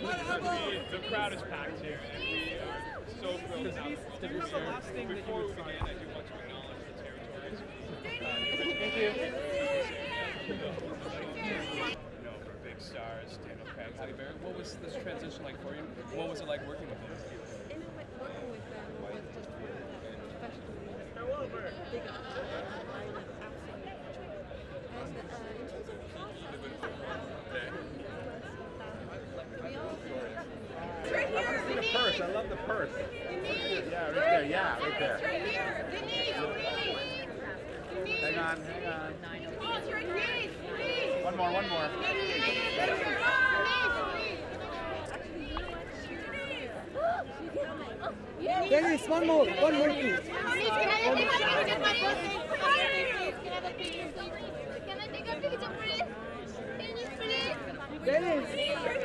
The crowd is packed here, and we are so thrilled to have you. Before we begin, I do want to acknowledge the territories. Thank you. You know, for big stars, Daniel Craig, Halle Berry. What was this transition like for you? What was it like working with them? In a way, working with them was just professionally big up. I would absolutely enjoy it. And uh, in terms of process, we all I want to see the purse. I love the purse. Yeah, right there. Yeah, right there. It's Right here. Deniz, please. Deniz. Hang on, hang on. Oh, it's right here. Please. One more, one more. Dennis, one more, one more please. Can I take a picture, please? Dennis, please. Dennis.